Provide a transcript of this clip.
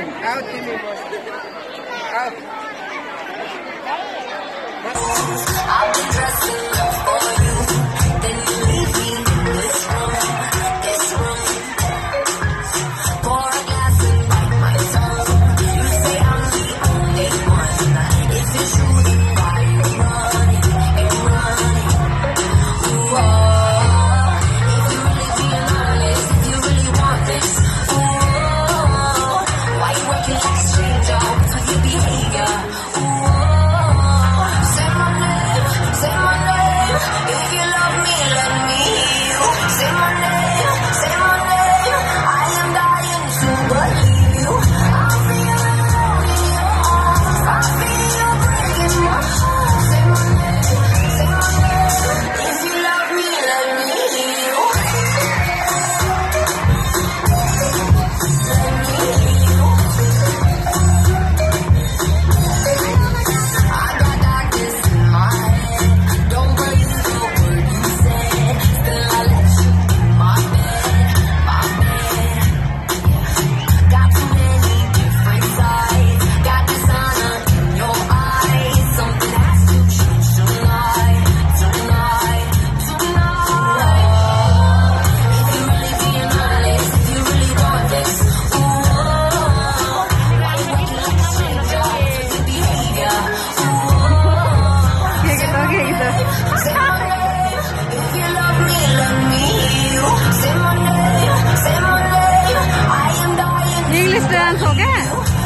Timmy. Out, Timmy. Out. I've been dressing up. English dance हो गया?